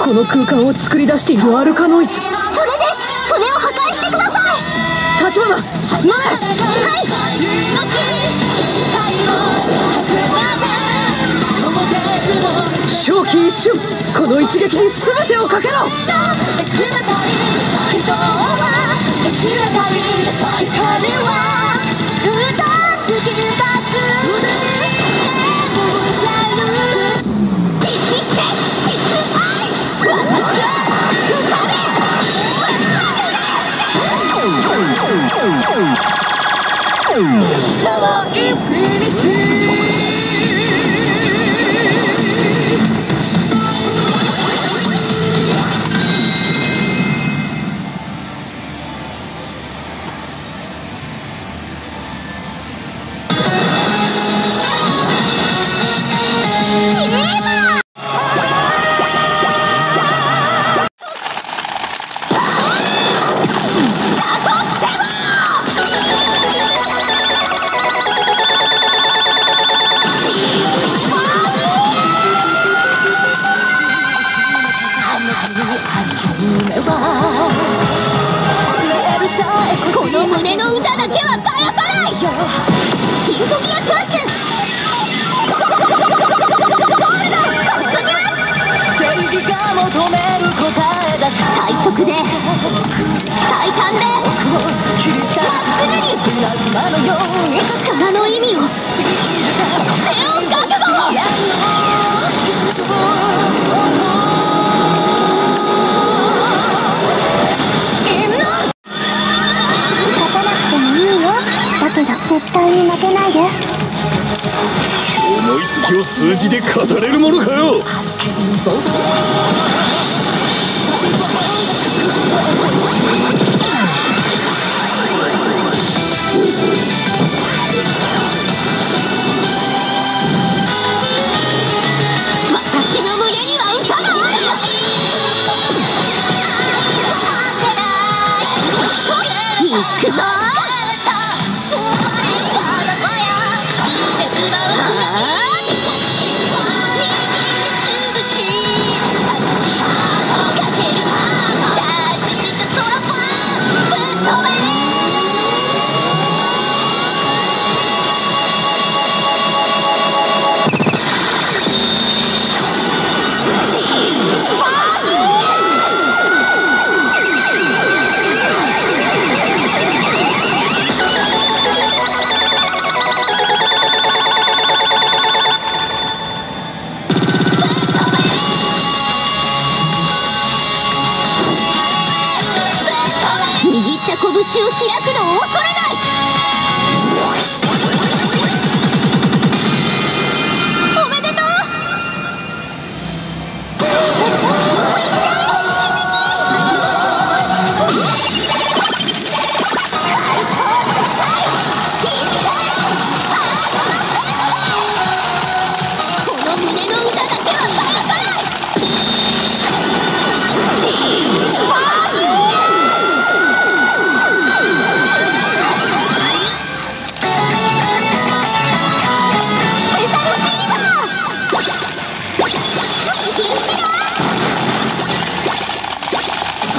この空間を作り出しているアルカノイズ。それです。それを破壊してください。立花前正気一瞬。この一撃に全てをかけろこの胸の歌だけは絶やさないシンフォニアチョイス正義が求める答えだ最速で最短で切り裂まっすぐにプラズマのように力の意味を背負字で語れるものかよ。った拳を開くの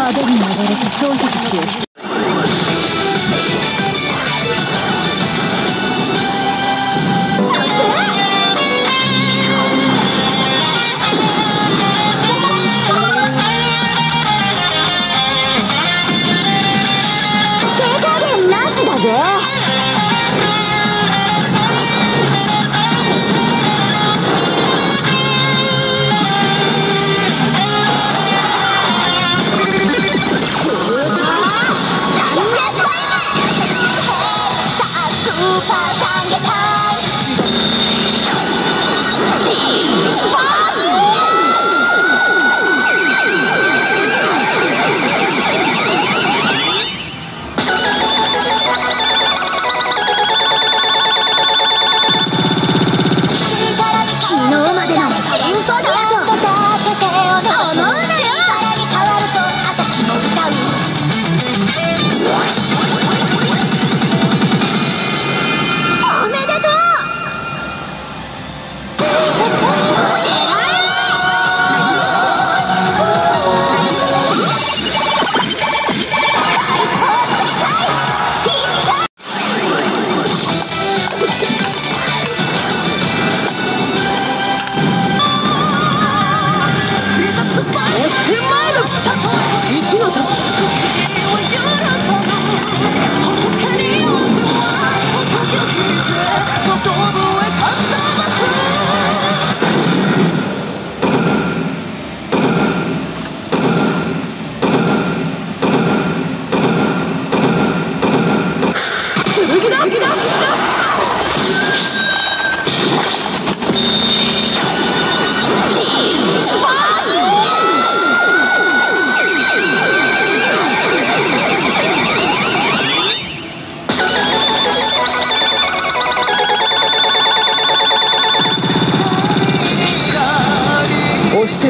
派手に流れた少女たちを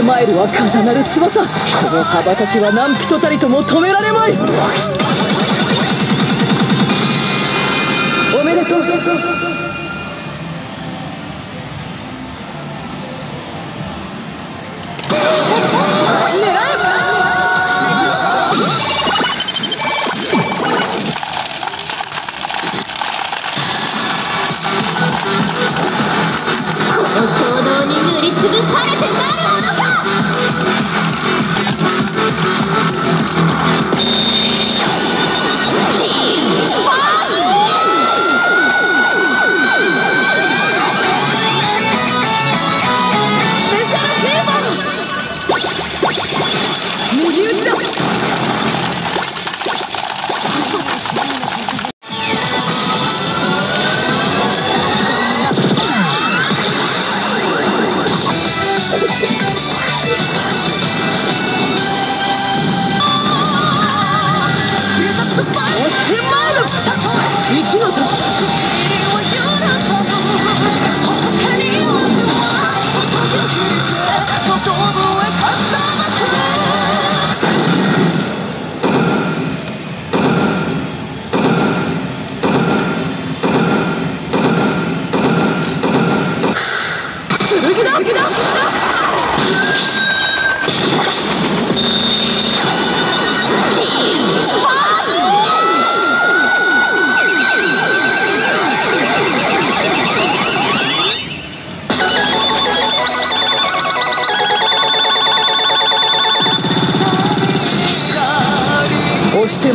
0マイルは風なる翼。この羽ばたきは何人たりとも止められまい。おめでとう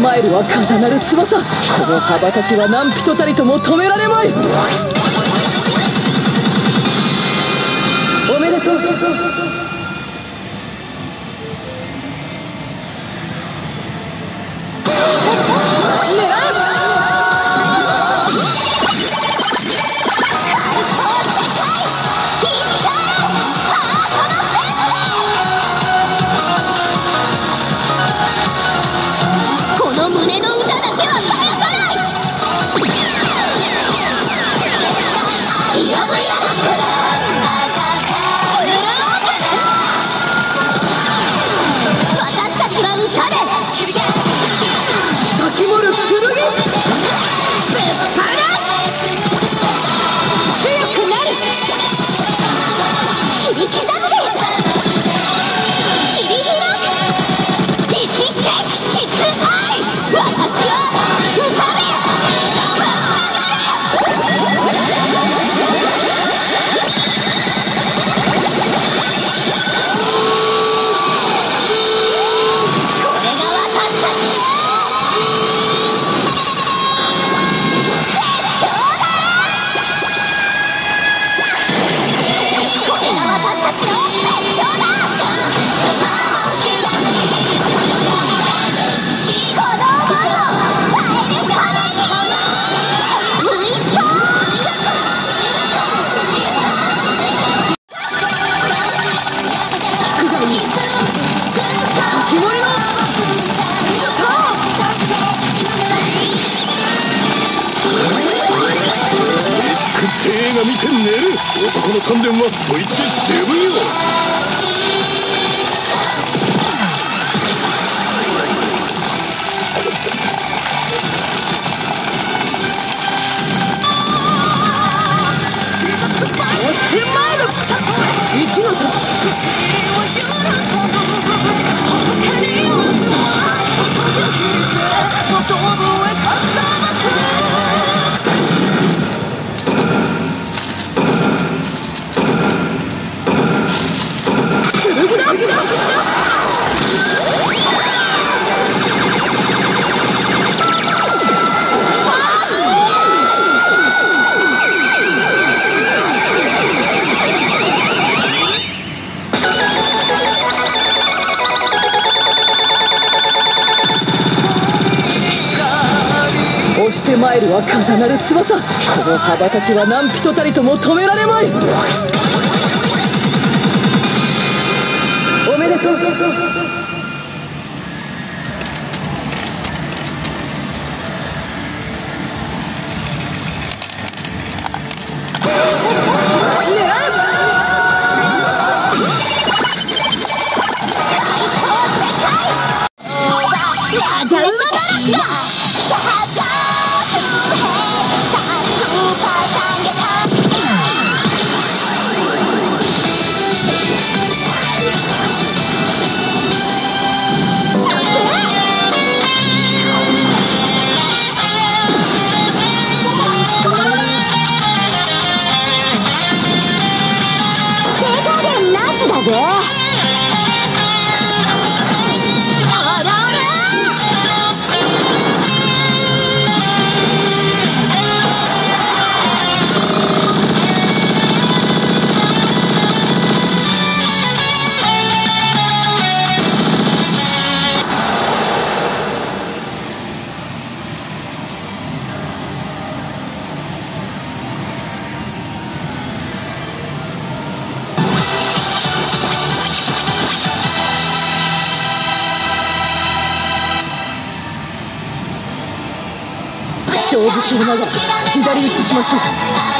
マイルは重なる翼。この羽ばたきは何人たりとも止められまい。おめでとう。映画見て寝る。男の鍛錬はそいつで十分よ。押して前の一の太せまえるは重なる翼。この羽ばたきは何人たりとも止められまい。おめでとう。車が左打ちしましょう。